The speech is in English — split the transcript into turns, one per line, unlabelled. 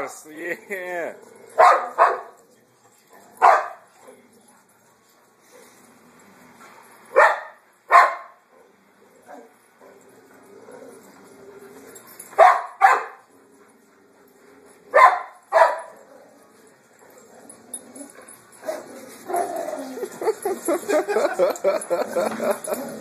Yes, yeah.